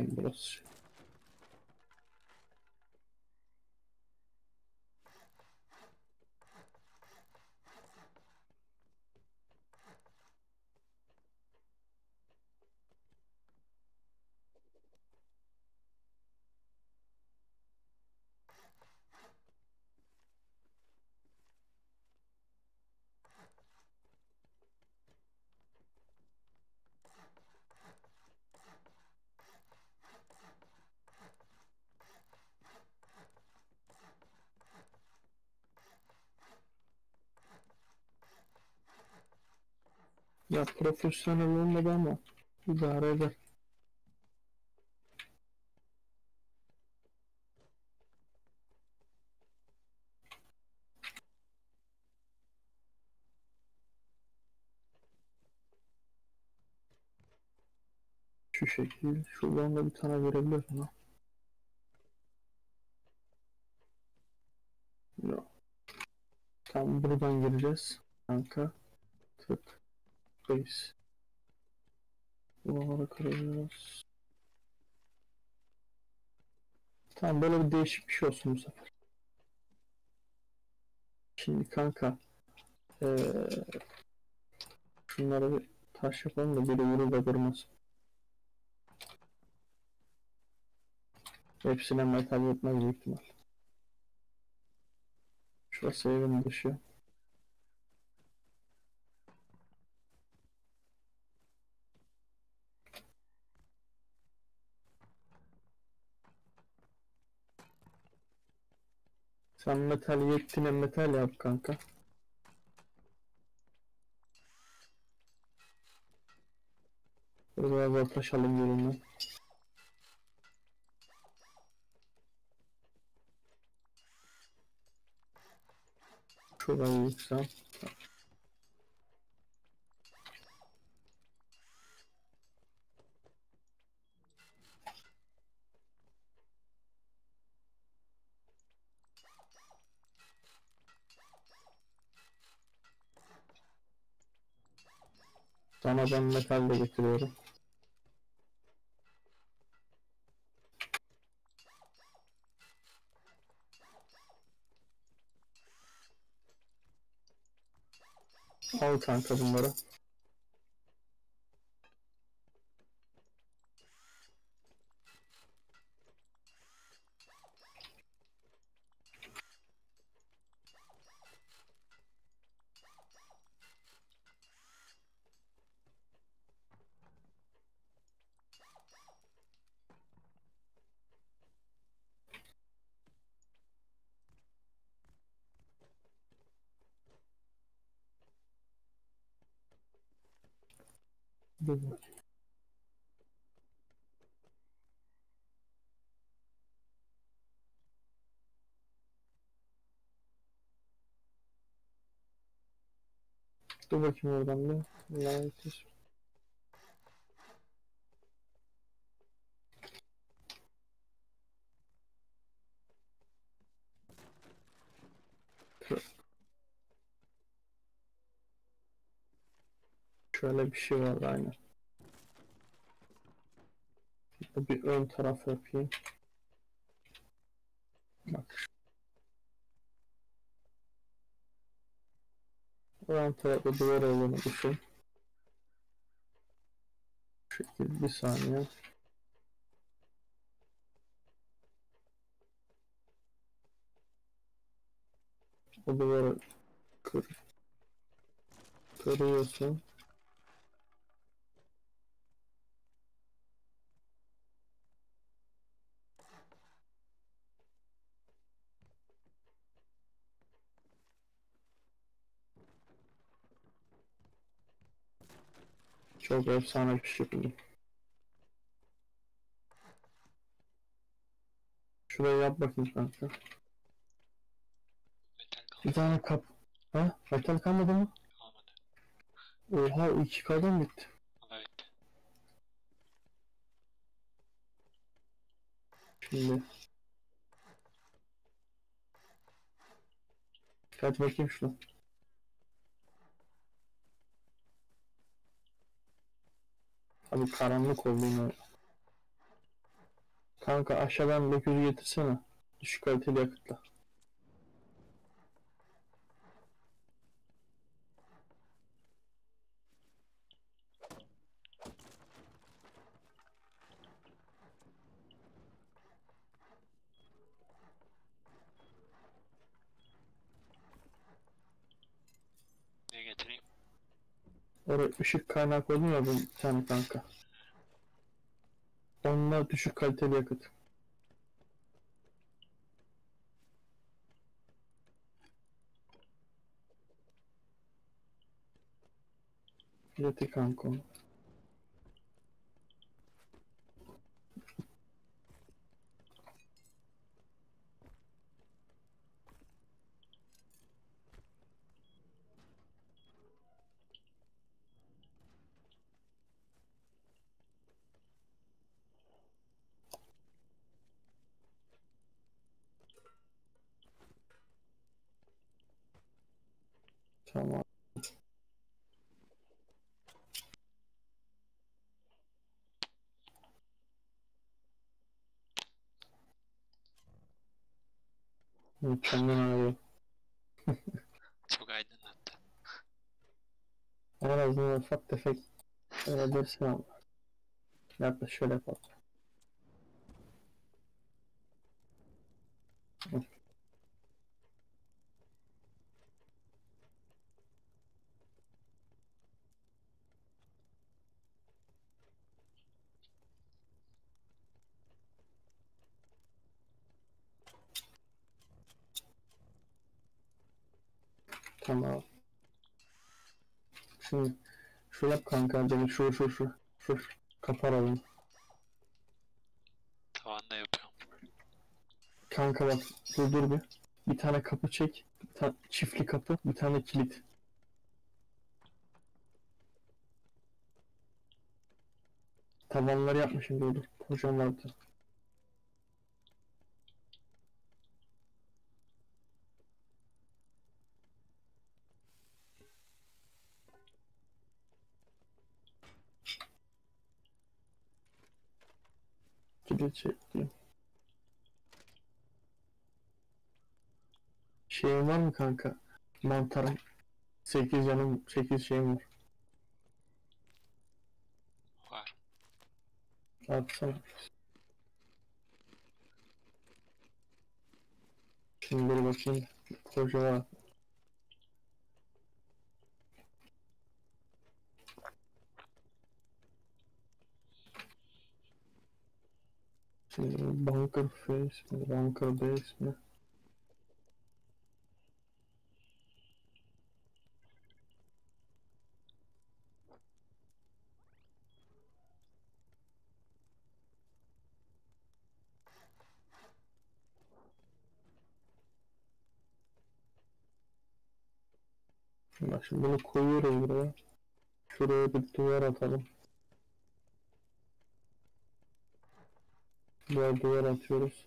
Oğlum Ya profesyonel olmadı ama idare eder. Şu şekil. Şuradan da bir tane verebiliyorsun ha. Yok. Tam buradan gireceğiz. Kanka. Tık. Base. Buraları kıracağız. Tamam böyle bir değişik bir şey olsun bu sefer. Şimdi kanka. Ee, şunları bir taş yapalım da biri vurur da kırmasın. Hepsine metal yetmez büyük ihtimal. Şurası evin dışı. Sen metal yettiğine metal yap kanka. Biraz alayım yolundan. Şurayı yüksel. Ben metal de getiriyorum. Al kanka bunları. Bakayım. Dur bakayım oradan bir. Lanet olsun. Şöyle bir şey var aynen. Şurada bir ön taraf yapayım. Bak. Ön tarafta duvar olduğunu düşün. Şu şekilde bir saniye. O duvarı kır. Kırıyorsun. Çok efsane bir buldum. Şuraya yap bakayım kanka. Bir tane kap. Ha? Metal kalmadı mı? kalmadı. Oha 2K'dan bitti. Evet. Şimdi. Hadi bakayım şunu. Abi karanlık oldu yine. Kanka aşağıdan 900 getirsene. Düşük kaliteli yakıtla. Oraya ışık kaynağı koydum ya bir tane kanka. Onlar düşük kaliteli yakıt. Getir kanka onu. Tamam. Mükemmel abi. Çok aydınlattı. En azından ufak tefek öyle dersin ama. Yaklaş şöyle yapalım. Hı. Tamam. Şimdi şu yap kanka beni şu şu şu şu kapar alayım. Tavanda yapıyorum. Kanka bak dur dur bir. Bir tane kapı çek. Tane çiftli kapı, bir tane kilit. Tavanları yapmışım dur dur. Kocamanlardı. Kilit çektim. Şeyin var mı kanka? Mantarım. 8 canım, 8 şeyim var. Var. Atsana. Şimdi bir bakayım. Koca Şimdi bunker face mi? Bunker base mi? Bak şimdi bunu koyuyoruz buraya. Şuraya bir duvar atalım. Buraya duvar atıyoruz.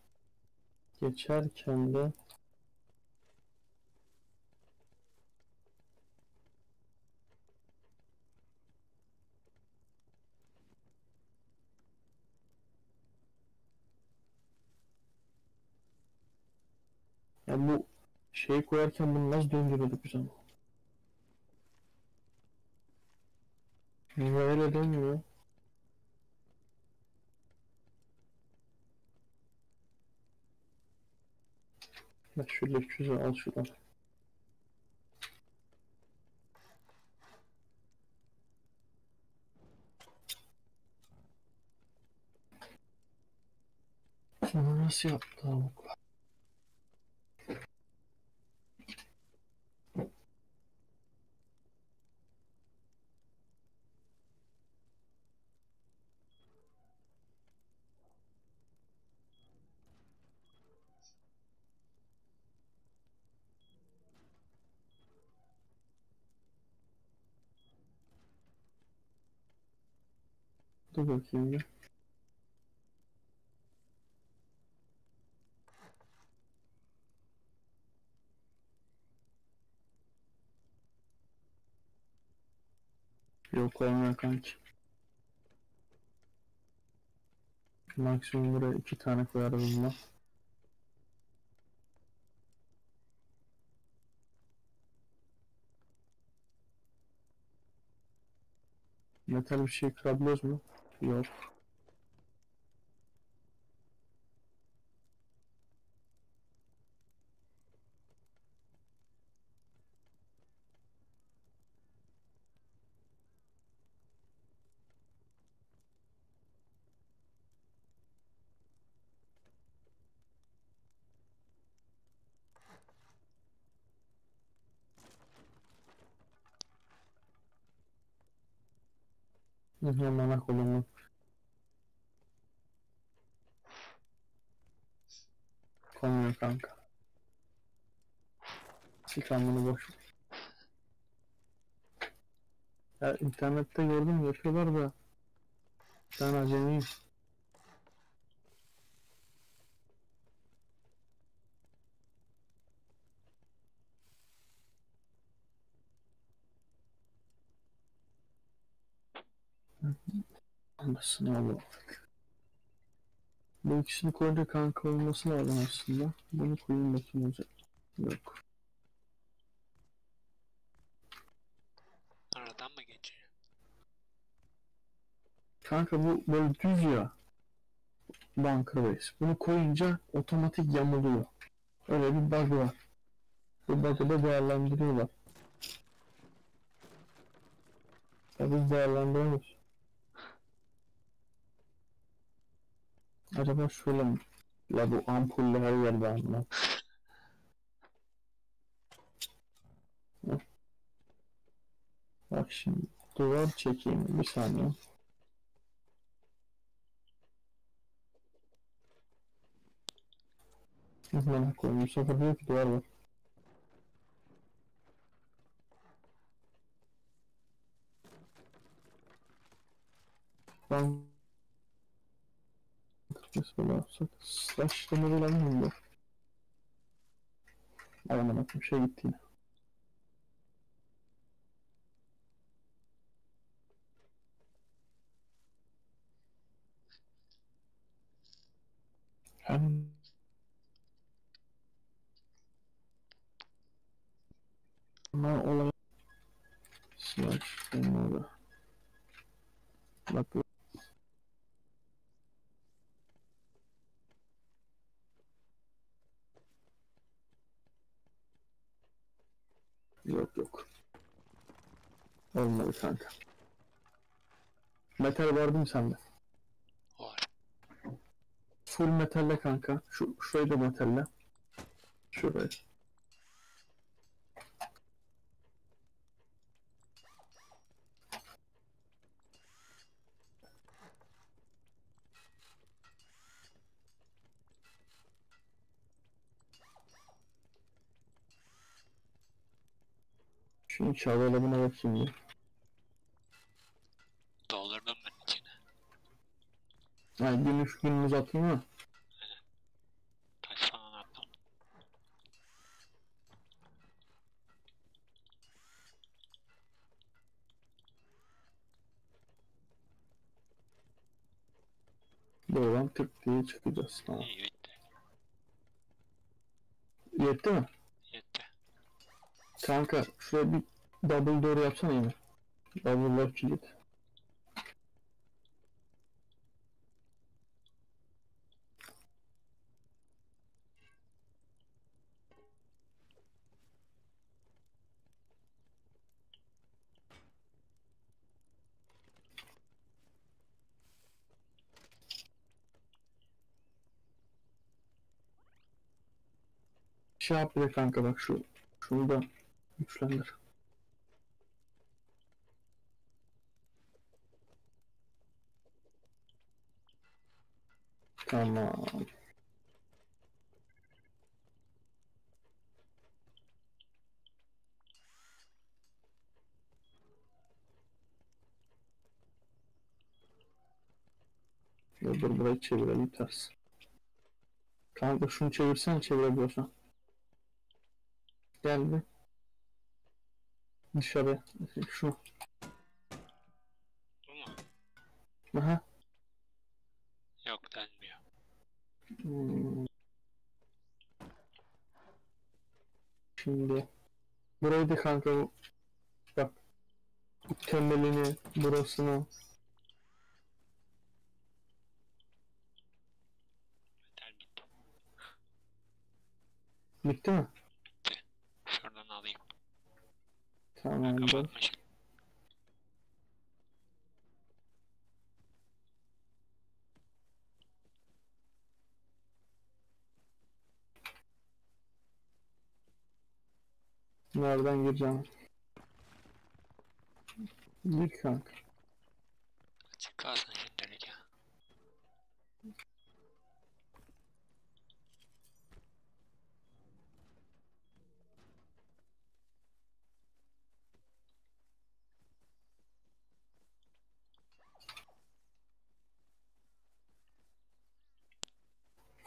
Geçerken de ya bu şeyi koyarken bunu nasıl döndürüyorduk biz ama? Niye öyle dönmüyor? Bak şu lekçüzü al şuradan. Bunu nasıl yaptı Dur bakayım bir. Yok olmuyor kanki. Maksimum buraya iki tane koyarız bundan. Metal bir şey kırabiliyoruz mu? Yok. Hı hı, Mana kolumu. Konuyor kanka. Çıkan bunu boş. Ya internette gördüm yapıyorlar da ben acemiyim. Anlasın oğlum. Bu ikisini koyunca kanka olması lazım aslında. Bunu koyayım bakayım olacak. Yok. Kanka bu böyle düz ya. Base. Bunu koyunca otomatik yamuluyor. Öyle bir bug var. Bu bug'ı da değerlendiriyorlar. Ya biz değerlendiriyoruz. Acaba şöyle mi? La bu ampulle her yerde anlam. Bak şimdi duvar çekeyim bir saniye. Hemen koyayım. Bu sefer diyor ki duvar var. Ben Kırmızı böyle yapsak slash demir olabilir mi? Ayağına bakayım şey gitti yine. Hem ama olay slash demir Bak bu- Yok yok. Olmadı kanka. Metal vardı mı sende? Var. Full metalle kanka. Şu da metalle. Şurayı. Şu inşa dolabına bakayım bir. Doldurdum ben içine. Ha, gün üç gün uzatayım mı? Taş falan attım. Buradan tık diye çıkacağız. Tamam. İyi bitti. Yetti mi? Kanka şuraya bir double door yapsana yine. Double door kilit. Şey yap bir kanka bak şu şunu da güçlendir. Tamam. Dur dur burayı çevirelim ters. Kanka şunu çevirsen çevirebiliyorsan. Gel bir. Dışarı. Şu. Bu mu? Aha. Yok denmiyor. Hmm. Şimdi burayı da kanka bak temelini burasını Metal bitti. bitti mi? Şuradan alayım. Tamamdır. Nereden gireceğim? Gir kanka. Açık kalsın şimdilik ya.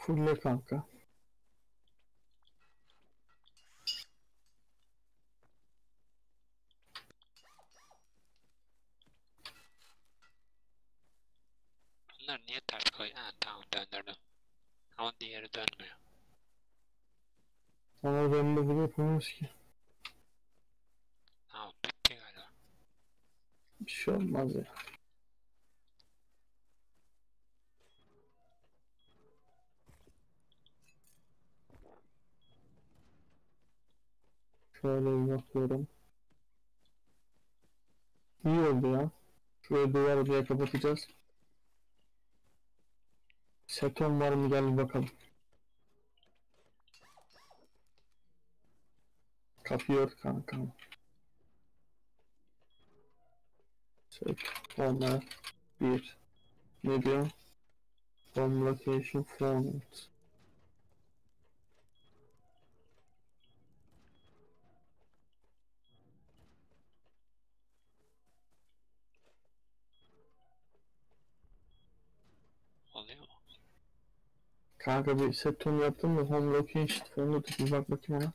Fulle kanka. Bunlar niye ters koy? Ha tamam döndürdüm. Ama diğeri dönmüyor. Ama ben de bunu yapamıyoruz ki. Tamam bitti galiba. Bir şey olmaz ya. Şöyle bir bakıyorum. İyi oldu ya. Şurayı duvar diye kapatacağız. Seton var mı gel bakalım. Kapıyor kankam. Set olma bir ne diyor? Home location format. Oluyor mu? Kanka bir set tonu yaptım da home location format bir bak bakayım ona.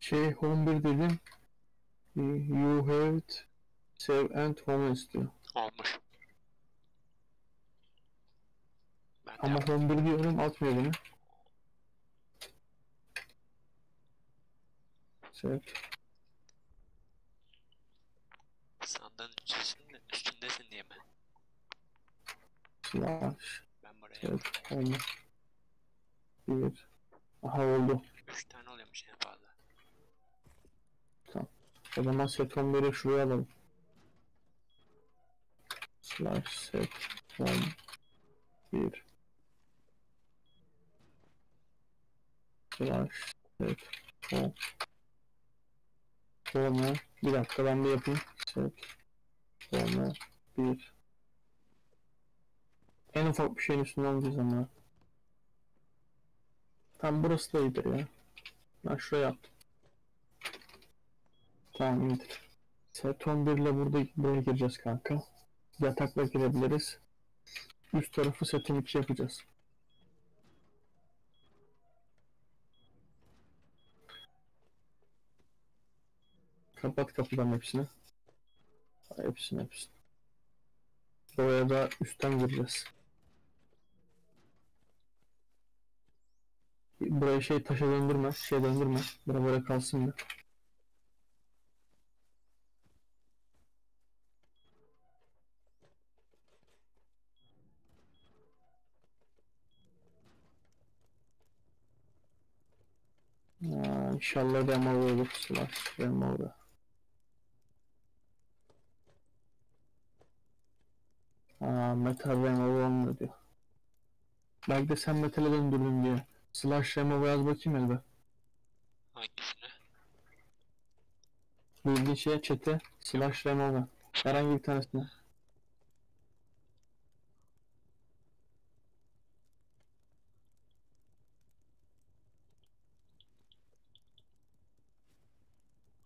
Şey home 1 dedim. You have it. Save and home istiyor. Olmuş. Ben Ama home 1 diyorum atmıyor beni. Save. Sandığın üstünde, üstündesin diye mi? Slash. Ben buraya Save. Home. 1. Aha oldu. 3 tane oluyormuş en fazla. O zaman set 11'i şuraya alalım. Slash set 11 Slash set 10 Sonra bir dakika ben bir yapayım. Set sonra 1 En ufak bir şeyin üstüne alacağız ama. Tam burası da iyidir ya. Ben şuraya yaptım. Tamam iyidir. Set 11 ile burada buraya gireceğiz kanka. Yatakla girebiliriz. Üst tarafı setin 2 yapacağız. Kapat kapıdan hepsini. Hepsini hepsini. Buraya da üstten gireceğiz. Burayı şey taşa döndürme, şey döndürme. Bura böyle kalsın. Aa, inşallah demo olur slash demo da. Aa, metal demo olmuyor diyor. Belki de sen metale döndürdün diye. Slash demo yaz bakayım elbe. Hangisine? Bildiğin şeye çete slash demo Herhangi bir tanesine.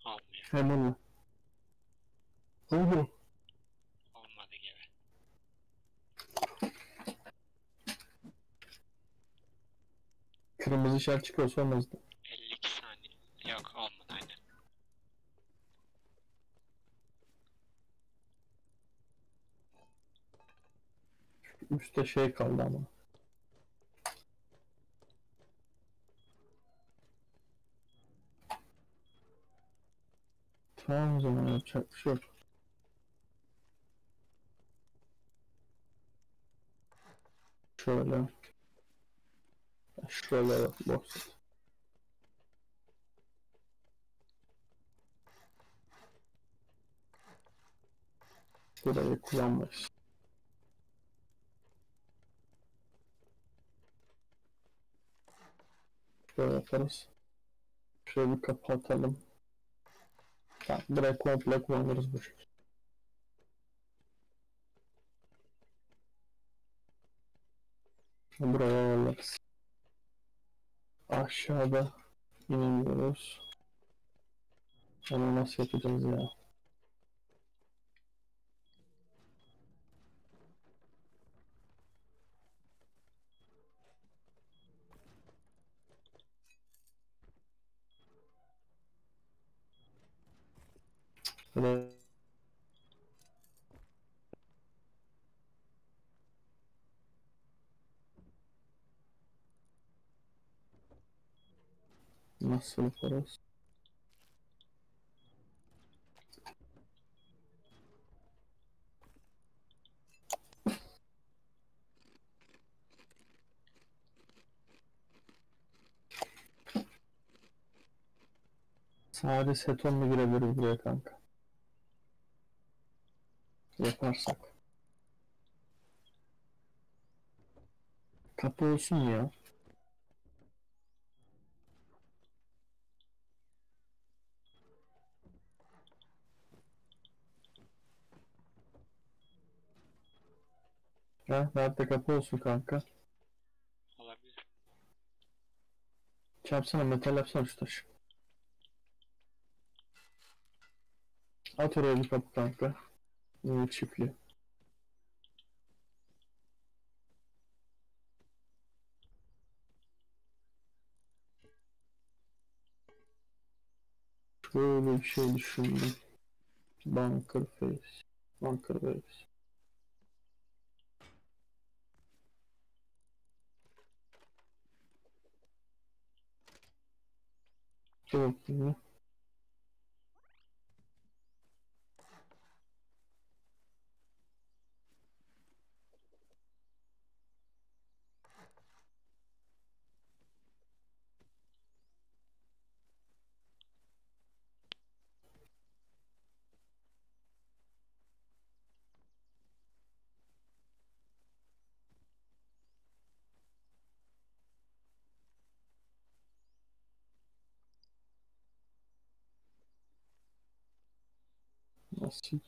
Olmuyor. Hemen? Oldu. Kırmızı işaret çıkıyorsa olmazdı. 52 saniye. Yok olmadı aynen. Üstte şey kaldı ama. Tamam o zaman yapacak bir şey yok. Şöyle. Bak box. Burayı kullanmayız. Şöyle yaparız. Şöyle bir kapatalım. Tamam, burayı komple kullanırız bu şekilde. Buraya ayarlarız. Aşağıda inemiyoruz. Onu nasıl yapacağız ya? Buraya Nasıl yaparız? Sadece setonla girebiliriz buraya kanka. Yaparsak. Kapı olsun ya. Ha, nerede kapı olsun kanka? Olabilir. Çarpsana metal yapsana şu taşı. At oraya bir kapı kanka. Yine çiftli. Şöyle bir şey düşündüm. Bunker face. Bunker face. Dur bakayım ya. Nasıl?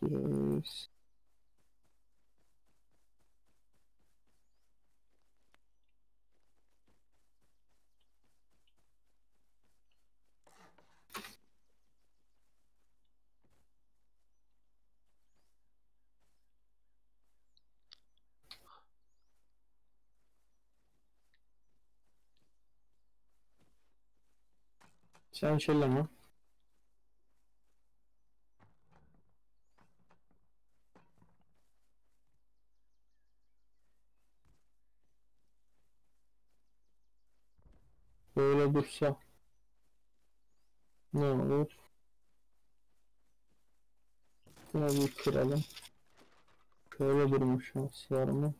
Sen şeyle mi? Böyle dursa ne olur? Bunu bir kıralım. Şöyle durmuş şans var mı?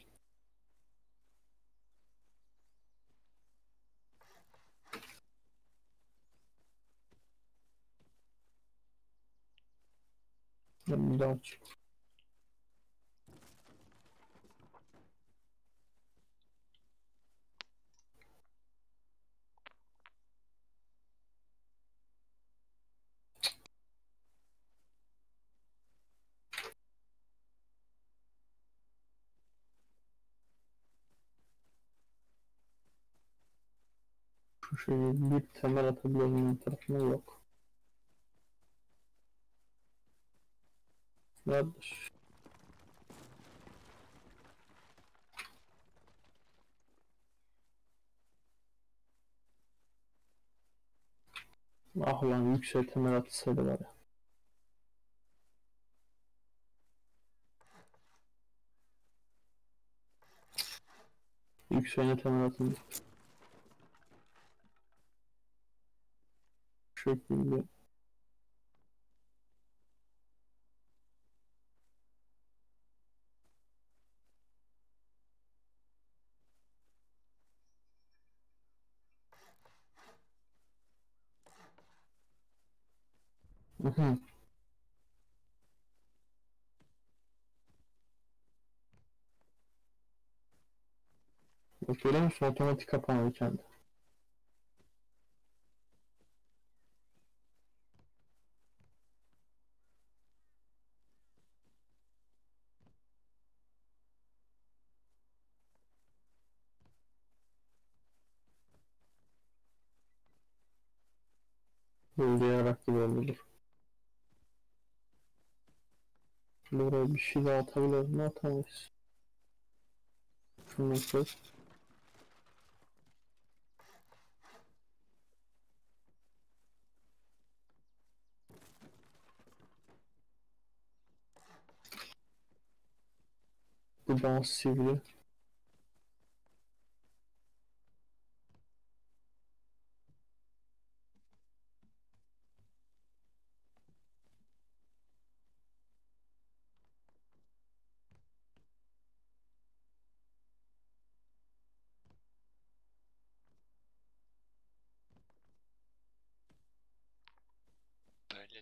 Bir daha çık. Şu şeyi bir temel atabiliyorum tarafına yok. Nerededir? Ah lan yüksek temel atsaydı var ya. Temel atıldı. Hı hı. Bak görüyor musun? Otomatik kapanıyor kendi. Yollayarak gibi oldu. Buraya bir şey daha atabiliriz mi? Atamayız. Şunu koy. Bu daha sivri.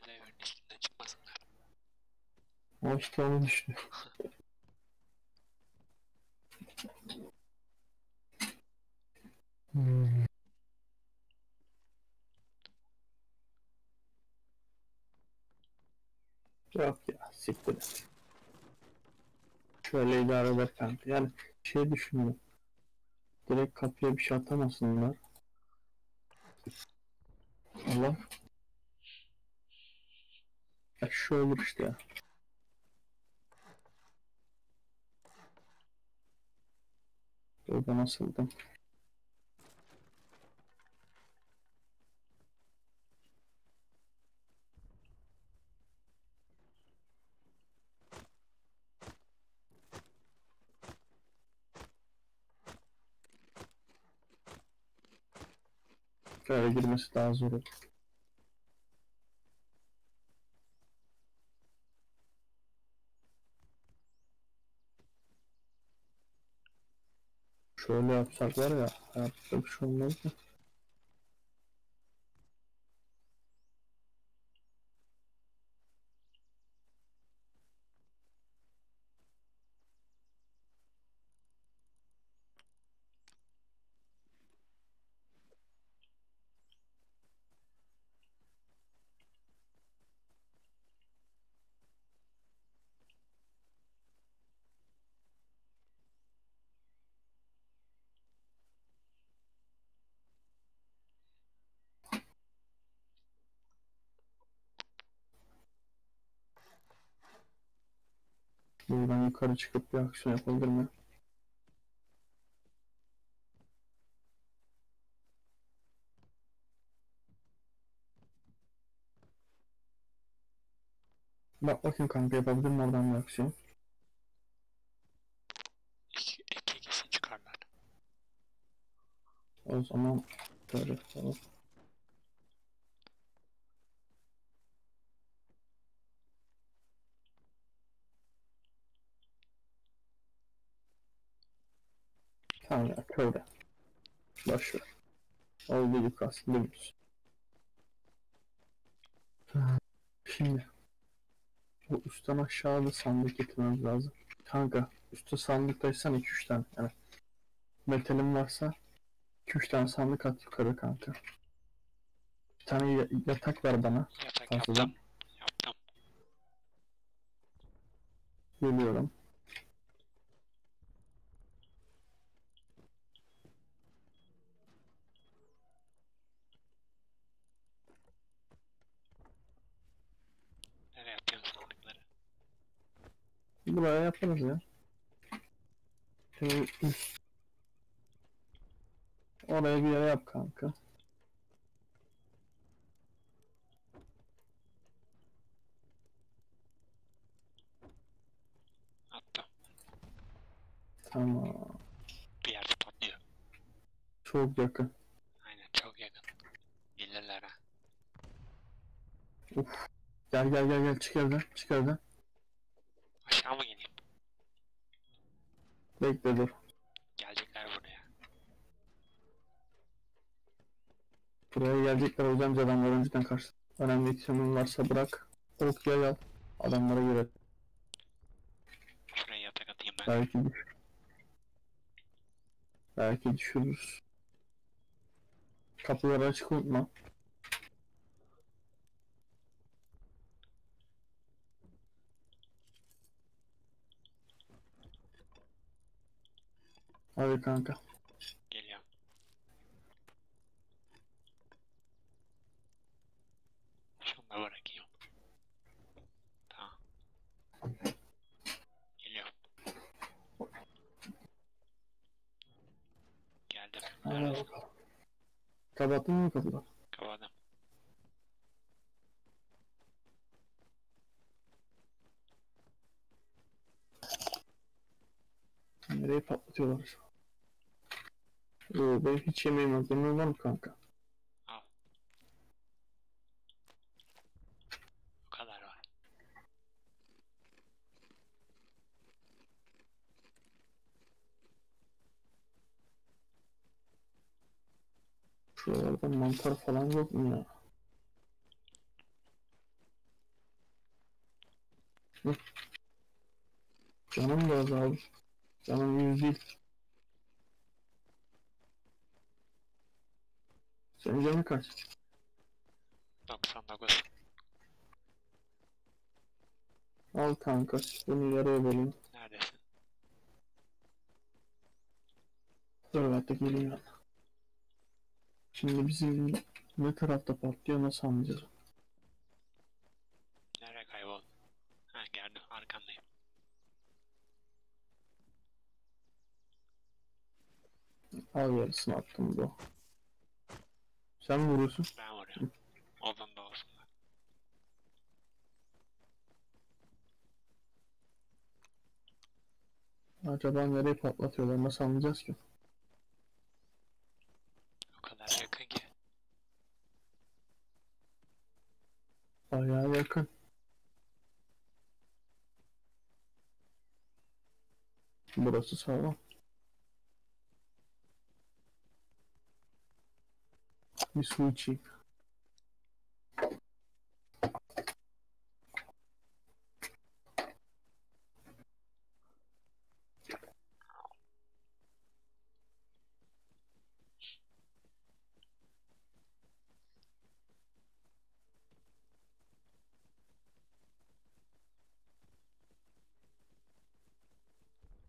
Evin üstüne çıkmasınlar. Ama işte onu düşünüyorum. Hmm. Yok ya siktir. Şöyle idare eder kanka. Yani şey düşünüyorum. Direkt kapıya bir şey atamasınlar. Allah. Ya şu olur işte ya. Burada nasıldı? Böyle girmesi daha zor olur. Şöyle yapsak var ya, bir şey olmaz. Buradan yukarı çıkıp bir aksiyon yapabilir mi? Bak bakayım kanka yapabilir mi oradan bir aksiyon? İki, iki kişi çıkarlar. O zaman böyle yapalım. Tamam ya köyle. Boş ver. Oldu yukarısı dümdüz. Şimdi bu üstten aşağıda sandık getirmemiz lazım. Kanka üstte sandık taşısan 2-3 tane. Yani metalim varsa 2-3 tane sandık at yukarı kanka. Bir tane ya- yatak ver bana. Yatak Fazladan. yaptım. Yaptım. Geliyorum. Buraya yaparız ya. Oraya bir yere yap kanka. Attım. Tamam. Bir yerde patlıyor. Çok yakın. Aynen çok yakın. Gelirler ha. Gel gel gel gel çık evden çık evden. Aşağı mı geleyim? Bekle dur. Gelecekler buraya. Buraya gelecekler biz adamları önceden karşı. Önemli itemim varsa bırak. Ok yay al. Adamlara göre. Şuraya yatak atayım ben. Belki düş. Belki düşürürüz. Kapıları açık unutma. Hadi kanka. Geliyorum. Şunu da bırakayım. Tamam. Geliyorum. Geldim. Bakalım. Kapattın mı kapıları? Kapadım. Nereye patlatıyorlar şu an? Oo, benim hiç yemeğim yok. Yemeğim var mı kanka? Al. Bu kadar var. Şuralarda mantar falan yok mu ya? Canım da az abi. Canım yüz değil. Senin canın kaç? 99. Al kanka. Bunu yarıya böleyim. Neredesin? Dur de geleyim. Şimdi bizim ne tarafta patlıyor nasıl anlayacağız? Nereye kayboldun? Ha geldim. Arkandayım. Al yarısını attım bu. Sen mi vuruyorsun? Ben vuruyorum. Olsun da olsun. Acaba nereye patlatıyorlar nasıl anlayacağız ki? O kadar yakın ki. Bayağı yakın. Burası sağlam. Bir su içeyim.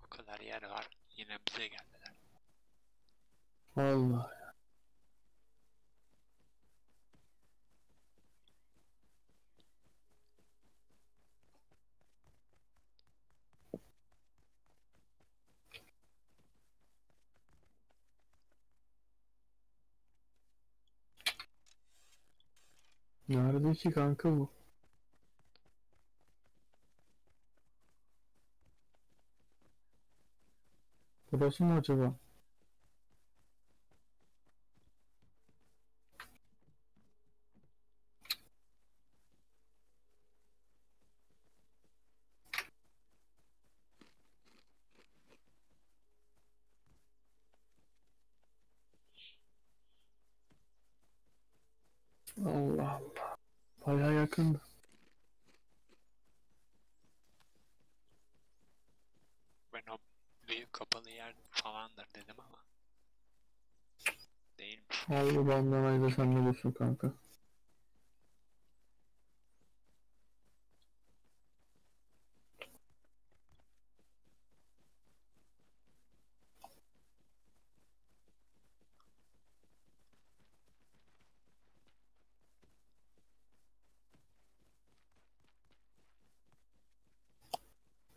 O kadar yer var. Yine bize geldiler. Vallahi. ya. Nerede ki kanka bu? Burası mı acaba? Allah Allah. Bayağı yakındı. Ben o büyük kapalı yer falandır dedim ama. Değilmiş. Al bu bandanayı da sen ne diyorsun kanka?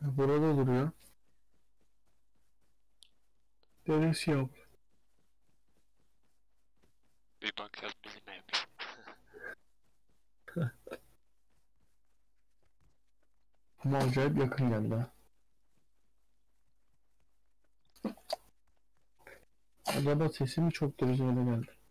Burada duruyor. Deniz yok. Bir bakıyoruz bizim evmiş. Ama acayip yakın geldi ha. Acaba sesi mi çok da güzel geldi?